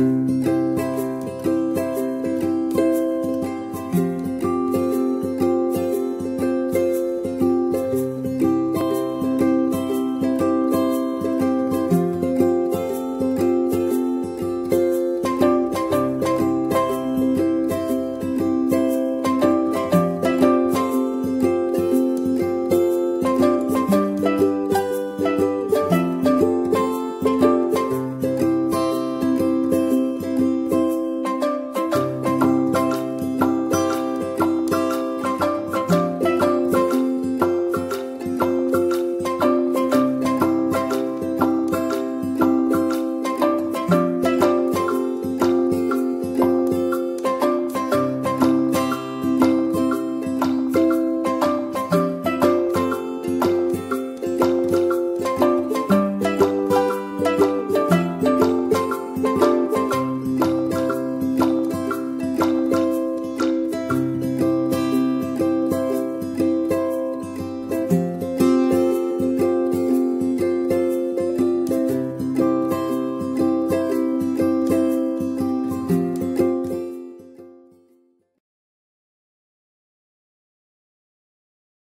Música